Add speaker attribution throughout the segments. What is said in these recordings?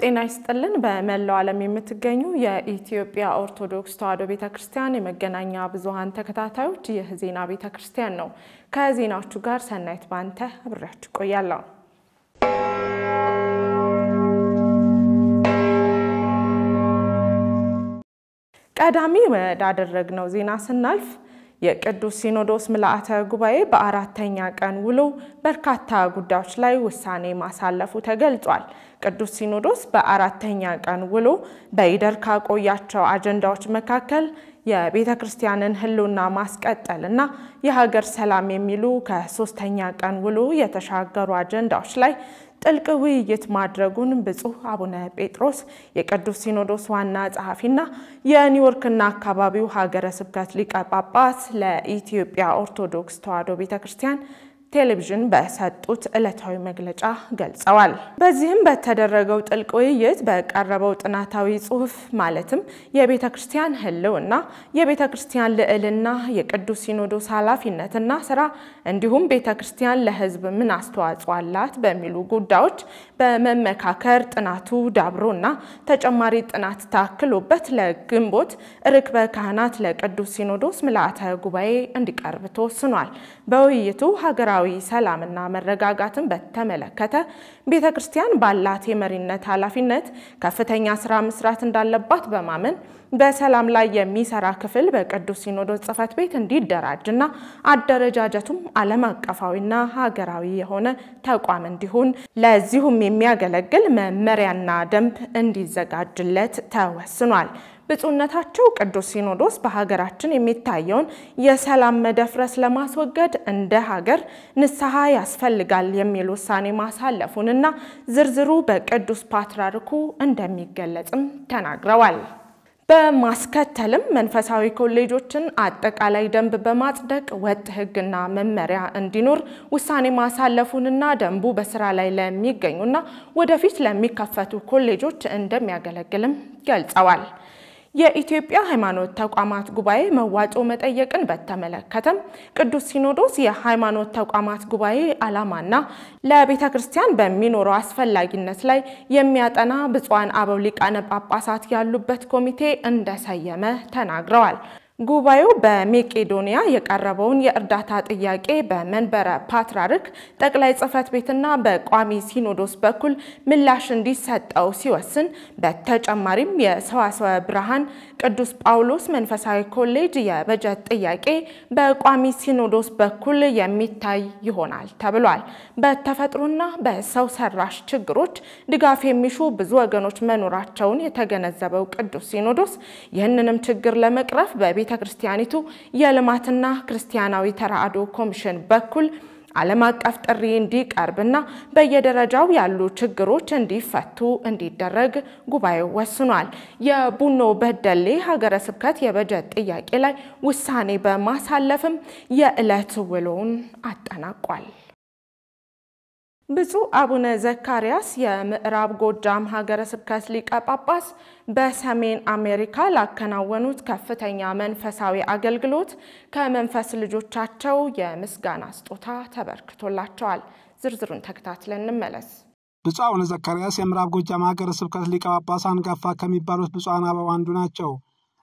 Speaker 1: ጤና ይስጥልን። በመላው ዓለም የምትገኙ የኢትዮጵያ ኦርቶዶክስ ተዋሕዶ ቤተ ክርስቲያን የመገናኛ ብዙኃን ተከታታዮች ይህ ዜና ቤተ ክርስቲያን ነው። ከዜናዎቹ ጋር ሰናይት ባንተ አብሬያችሁ ቆያለሁ። ቀዳሚ ወዳደረግነው ዜና ስናልፍ የቅዱስ ሲኖዶስ ምልአተ ጉባኤ በአራተኛ ቀን ውሎ በርካታ ጉዳዮች ላይ ውሳኔ ማሳለፉ ተገልጿል። ቅዱስ ሲኖዶስ በአራተኛ ቀን ውሎ በይደር ካቆያቸው አጀንዳዎች መካከል የቤተ ክርስቲያንን ሕልውና ማስቀጠል እና የሀገር ሰላም የሚሉ ከሶስተኛ ቀን ውሎ የተሻገሩ አጀንዳዎች ላይ ጥልቅ ውይይት ማድረጉን ብፁዕ አቡነ ጴጥሮስ የቅዱስ ሲኖዶስ ዋና ጸሐፊና የኒውዮርክና አካባቢው ሀገረ ስብከት ሊቀ ጳጳስ ለኢትዮጵያ ኦርቶዶክስ ተዋሕዶ ቤተ ክርስቲያን ቴሌቪዥን በሰጡት ዕለታዊ መግለጫ ገልጸዋል። በዚህም በተደረገው ጥልቅ ውይይት በቀረበው ጥናታዊ ጽሑፍ ማለትም የቤተ ክርስቲያን ሕልውና፣ የቤተ ክርስቲያን ልዕልና፣ የቅዱስ ሲኖዶስ ኃላፊነትና ስራ እንዲሁም ቤተ ክርስቲያን ለሕዝብ ምን አስተዋጽኦ አላት በሚሉ ጉዳዮች በመመካከር ጥናቱ ዳብሮና ተጨማሪ ጥናት ታክሎበት ለግንቦት ርክበ ካህናት ለቅዱስ ሲኖዶስ ምልአተ ጉባኤ እንዲቀርብ ተወስኗል። በውይይቱ ሀገራዊ ሰላምና መረጋጋትን በተመለከተ ቤተ ክርስቲያን ባላት የመሪነት ኃላፊነት ከፍተኛ ስራ መስራት እንዳለባት በማመን በሰላም ላይ የሚሰራ ክፍል በቅዱስ ሲኖዶስ ጽሕፈት ቤት እንዲደራጅና አደረጃጀቱም ዓለም አቀፋዊና ሀገራዊ የሆነ ተቋም እንዲሆን ለዚሁም የሚያገለግል መመሪያና ደንብ እንዲዘጋጅለት ተወስኗል። ብፁዕነታቸው ቅዱስ ሲኖዶስ በሀገራችን የሚታየውን የሰላም መደፍረስ ለማስወገድ እንደ ሀገር ንስሐ ያስፈልጋል የሚል ውሳኔ ማሳለፉንና ዝርዝሩ በቅዱስ ፓትርያርኩ እንደሚገለጽም ተናግረዋል። በማስከተልም መንፈሳዊ ኮሌጆችን አጠቃላይ ደንብ በማጽደቅ ወጥ ሕግና መመሪያ እንዲኖር ውሳኔ ማሳለፉንና ደንቡ በስራ ላይ ለሚገኙና ወደፊት ለሚከፈቱ ኮሌጆች እንደሚያገለግልም ገልጸዋል። የኢትዮጵያ ሃይማኖት ተቋማት ጉባኤ መዋጮ መጠየቅን በተመለከተም ቅዱስ ሲኖዶስ የሃይማኖት ተቋማት ጉባኤ ዓላማና ለቤተ ክርስቲያን በሚኖረው አስፈላጊነት ላይ የሚያጠና ብፁዓን አበው ሊቃነ ጳጳሳት ያሉበት ኮሚቴ እንደሰየመ ተናግረዋል። ጉባኤው በሜቄዶንያ የቀረበውን የእርዳታ ጥያቄ በመንበረ ፓትርያርክ ጠቅላይ ጽሕፈት ቤትና በቋሚ ሲኖዶስ በኩል ምላሽ እንዲሰጠው ሲወስን፣ በተጨማሪም የሰዋስወ ብርሃን ቅዱስ ጳውሎስ መንፈሳዊ ኮሌጅ የበጀት ጥያቄ በቋሚ ሲኖዶስ በኩል የሚታይ ይሆናል ተብሏል። በተፈጥሮና በሰው ሰራሽ ችግሮች ድጋፍ የሚሹ ብዙ ወገኖች መኖራቸውን የተገነዘበው ቅዱስ ሲኖዶስ ይህንንም ችግር ለመቅረፍ በቤተ ቤተ የልማትና ክርስቲያናዊ ተራድኦ ኮሚሽን በኩል ዓለም አቀፍ ጥሪ እንዲቀርብና በየደረጃው ያሉ ችግሮች እንዲፈቱ እንዲደረግ ጉባኤው ወስኗል። የቡኖ በደሌ ሀገረ ስብከት የበጀት ጥያቄ ላይ ውሳኔ በማሳለፍም የዕለት ውሎውን አጠናቋል። ብፁዕ አቡነ ዘካርያስ የምዕራብ ጎጃም ሀገረ ስብከት ሊቀ ጳጳስ በሰሜን አሜሪካ ላከናወኑት ከፍተኛ መንፈሳዊ አገልግሎት ከመንፈስ ልጆቻቸው የምስጋና ስጦታ ተበርክቶላቸዋል። ዝርዝሩን ተከታትለን እንመለስ።
Speaker 2: ብፁዕ አቡነ ዘካርያስ የምዕራብ ጎጃም ሀገረ ስብከት ሊቀ ጳጳስ አንጋፋ ከሚባሉት ብፁዓን አበው አንዱ ናቸው።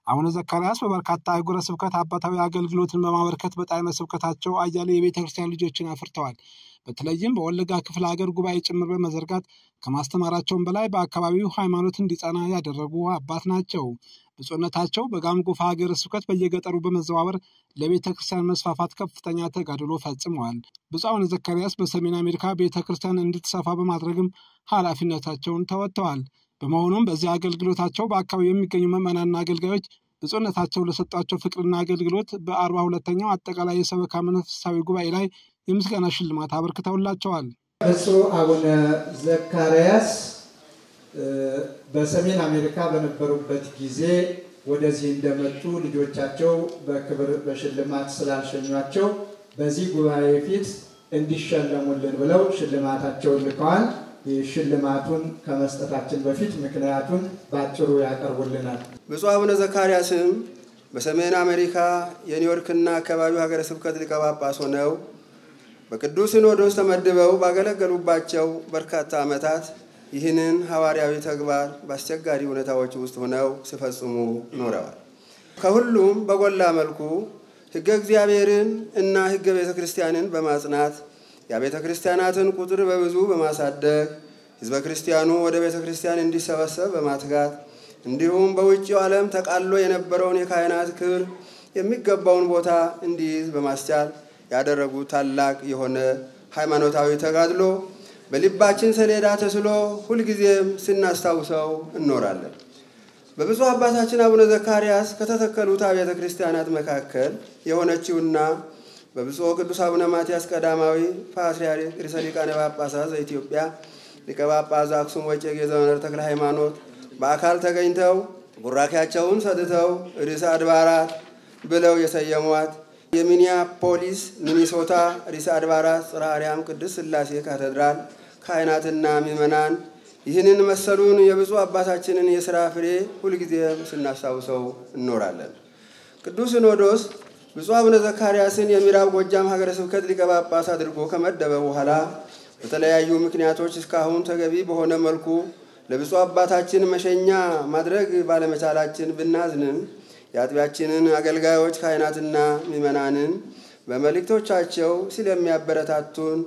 Speaker 2: አቡነ ዘካርያስ በበርካታ አህጉረ ስብከት አባታዊ አገልግሎትን በማበርከት በጣዕመ ስብከታቸው አያሌ የቤተ ክርስቲያን ልጆችን አፍርተዋል። በተለይም በወለጋ ክፍለ ሀገር ጉባኤ ጭምር በመዘርጋት ከማስተማራቸውም በላይ በአካባቢው ሃይማኖት እንዲጸና ያደረጉ አባት ናቸው። ብፁዕነታቸው በጋሞ ጎፋ ሀገረ ስብከት በየገጠሩ በመዘዋወር ለቤተ ክርስቲያን መስፋፋት ከፍተኛ ተጋድሎ ፈጽመዋል። ብፁዕ አቡነ ዘካርያስ በሰሜን አሜሪካ ቤተ ክርስቲያን እንድትሰፋ በማድረግም ኃላፊነታቸውን ተወጥተዋል። በመሆኑም በዚህ አገልግሎታቸው በአካባቢው የሚገኙ ምዕመናንና አገልጋዮች ብፁዕነታቸው ለሰጧቸው ፍቅርና አገልግሎት በአርባ ሁለተኛው አጠቃላይ የሰበካ መንፈሳዊ ጉባኤ ላይ የምስጋና ሽልማት አበርክተውላቸዋል።
Speaker 3: ብፁዕ አቡነ ዘካርያስ በሰሜን አሜሪካ በነበሩበት ጊዜ ወደዚህ እንደመጡ ልጆቻቸው በክብር በሽልማት ስላልሸኟቸው በዚህ ጉባኤ ፊት እንዲሸለሙልን ብለው ሽልማታቸውን ልከዋል። ሽልማቱን ከመስጠታችን በፊት ምክንያቱን በአጭሩ ያቀርቡልናል።
Speaker 4: ብፁዕ አቡነ ዘካርያስም በሰሜን አሜሪካ የኒውዮርክና አካባቢው ሀገረ ስብከት ሊቀ ጳጳስ ሆነው በቅዱስ ሲኖዶስ ተመድበው ባገለገሉባቸው በርካታ ዓመታት ይህንን ሐዋርያዊ ተግባር በአስቸጋሪ ሁኔታዎች ውስጥ ሆነው ሲፈጽሙ ኖረዋል። ከሁሉም በጎላ መልኩ ሕገ እግዚአብሔርን እና ሕገ ቤተ ክርስቲያንን በማጽናት የቤተ ክርስቲያናትን ቁጥር በብዙ በማሳደግ ሕዝበ ክርስቲያኑ ወደ ቤተ ክርስቲያን እንዲሰበሰብ በማትጋት እንዲሁም በውጭው ዓለም ተቃሎ የነበረውን የካህናት ክብር የሚገባውን ቦታ እንዲይዝ በማስቻል ያደረጉት ታላቅ የሆነ ሃይማኖታዊ ተጋድሎ በልባችን ሰሌዳ ተስሎ ሁልጊዜም ስናስታውሰው እንኖራለን። በብፁዕ አባታችን አቡነ ዘካርያስ ከተተከሉት አብያተ ክርስቲያናት መካከል የሆነችውና በብፁዕ ቅዱስ አቡነ ማትያስ ቀዳማዊ ፓትርያርክ ርዕሰ ሊቃነ ጳጳሳት ዘኢትዮጵያ ሊቀ ጳጳስ ዘአክሱም ወዕጨጌ ዘመንበረ ተክለ ሃይማኖት በአካል ተገኝተው ቡራኪያቸውን ሰጥተው ርዕሰ አድባራት ብለው የሰየሟት የሚኒያፖሊስ ሚኒሶታ ርዕሰ አድባራት ጽርሐ አርያም ቅድስት ሥላሴ ካቴድራል ካህናትና ምዕመናን ይህንን መሰሉን የብፁዕ አባታችንን የሥራ ፍሬ ሁልጊዜም ስናስታውሰው እንኖራለን። ቅዱስ ሲኖዶስ ብፁዕ አቡነ ዘካርያስን የምዕራብ ጎጃም ሀገረ ስብከት ሊቀ ጳጳስ አድርጎ ከመደበ በኋላ በተለያዩ ምክንያቶች እስካሁን ተገቢ በሆነ መልኩ ለብፁዕ አባታችን መሸኛ ማድረግ ባለመቻላችን ብናዝንም የአጥቢያችንን አገልጋዮች ካህናትና ምዕመናንን በመልእክቶቻቸው ስለሚያበረታቱን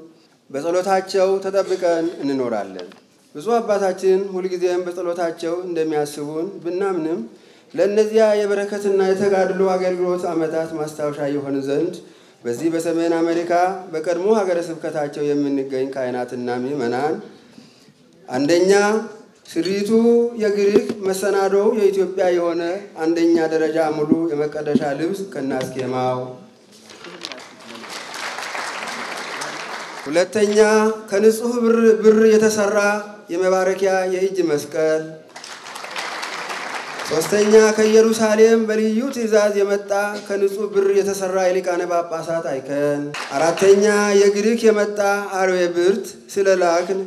Speaker 4: በጸሎታቸው ተጠብቀን እንኖራለን። ብፁዕ አባታችን ሁልጊዜም በጸሎታቸው እንደሚያስቡን ብናምንም ለእነዚያ የበረከትና የተጋድሎ አገልግሎት ዓመታት ማስታወሻ የሆን ዘንድ በዚህ በሰሜን አሜሪካ በቀድሞ ሀገረ ስብከታቸው የምንገኝ ካህናትና ምዕመናን አንደኛ ስሪቱ የግሪክ መሰናዶው የኢትዮጵያ የሆነ አንደኛ ደረጃ ሙሉ የመቀደሻ ልብስ ከናስኬማው፣ ሁለተኛ ከንጹህ ብር የተሰራ የመባረኪያ የእጅ መስቀል፣ ሶስተኛ ከኢየሩሳሌም በልዩ ትእዛዝ የመጣ ከንጹህ ብር የተሰራ የሊቃነ ጳጳሳት አይከን፣ አራተኛ የግሪክ የመጣ አርዌ ብርት ስለላክን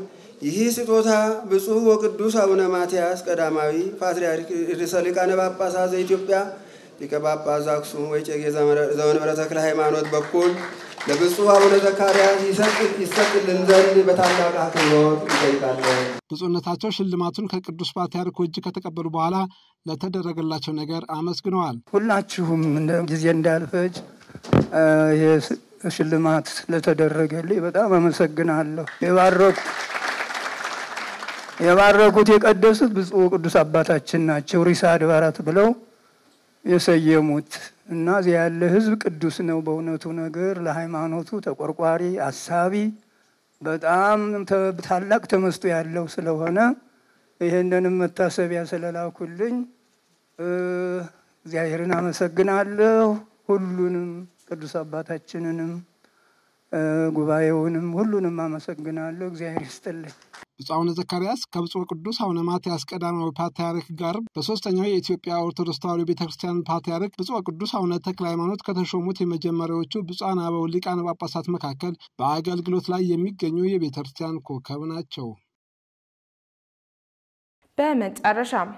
Speaker 4: ይህ ስጦታ ብፁዕ ወቅዱስ አቡነ ማትያስ ቀዳማዊ ፓትርያርክ ርዕሰ ሊቃነ ጳጳሳት ዘኢትዮጵያ ሊቀ ጳጳስ ዘአክሱም ወዕጨጌ ዘመንበረ ተክለ ሃይማኖት በኩል ለብፁዕ አቡነ ዘካርያስ ይሰጥልን ዘንድ በታላቅ አክብሮት እንጠይቃለን።
Speaker 2: ብፁዕነታቸው ሽልማቱን ከቅዱስ ፓትርያርኩ እጅ ከተቀበሉ በኋላ ለተደረገላቸው ነገር አመስግነዋል።
Speaker 5: ሁላችሁም ጊዜ እንዳልፈጅ ሽልማት ስለተደረገልኝ በጣም አመሰግናለሁ። የባረኩ የባረኩት የቀደሱት ብፁዕ ቅዱስ አባታችን ናቸው። ርዕሰ አድባራት ብለው የሰየሙት እና እዚያ ያለ ሕዝብ ቅዱስ ነው። በእውነቱ ነገር ለሃይማኖቱ ተቆርቋሪ አሳቢ፣ በጣም ታላቅ ተመስጦ ያለው ስለሆነ ይህንንም መታሰቢያ ስለላኩልኝ እግዚአብሔርን አመሰግናለሁ። ሁሉንም ቅዱስ አባታችንንም ጉባኤውንም ሁሉንም አመሰግናለሁ። እግዚአብሔር ይስጥልኝ።
Speaker 2: ብፁዕ አቡነ ዘካርያስ ከብፁዕ ቅዱስ አቡነ ማትያስ ቀዳማዊ ፓትርያርክ ጋር በሶስተኛው የኢትዮጵያ ኦርቶዶክስ ተዋሕዶ ቤተ ክርስቲያን ፓትርያርክ ብፁዕ ቅዱስ አቡነ ተክለ ሃይማኖት ከተሾሙት የመጀመሪያዎቹ ብፁዓን አበው ሊቃነ ጳጳሳት መካከል በአገልግሎት ላይ የሚገኙ የቤተ ክርስቲያን ኮከብ ናቸው።
Speaker 1: በመጨረሻም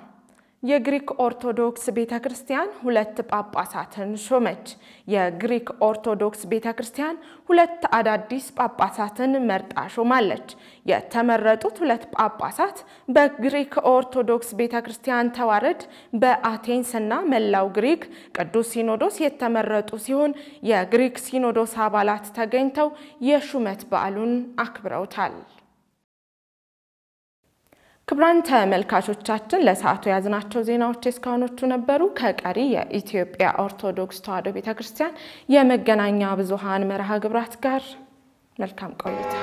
Speaker 1: የግሪክ ኦርቶዶክስ ቤተ ክርስቲያን ሁለት ጳጳሳትን ሾመች። የግሪክ ኦርቶዶክስ ቤተ ክርስቲያን ሁለት አዳዲስ ጳጳሳትን መርጣ ሾማለች። የተመረጡት ሁለት ጳጳሳት በግሪክ ኦርቶዶክስ ቤተ ክርስቲያን ተዋረድ በአቴንስ እና መላው ግሪክ ቅዱስ ሲኖዶስ የተመረጡ ሲሆን የግሪክ ሲኖዶስ አባላት ተገኝተው የሹመት በዓሉን አክብረውታል። ክቡራን ተመልካቾቻችን ለሰዓቱ የያዝናቸው ዜናዎች እስካሁኖቹ ነበሩ። ከቀሪ የኢትዮጵያ ኦርቶዶክስ ተዋሕዶ ቤተ ክርስቲያን የመገናኛ ብዙኃን መርሃ ግብራት ጋር መልካም ቆይታ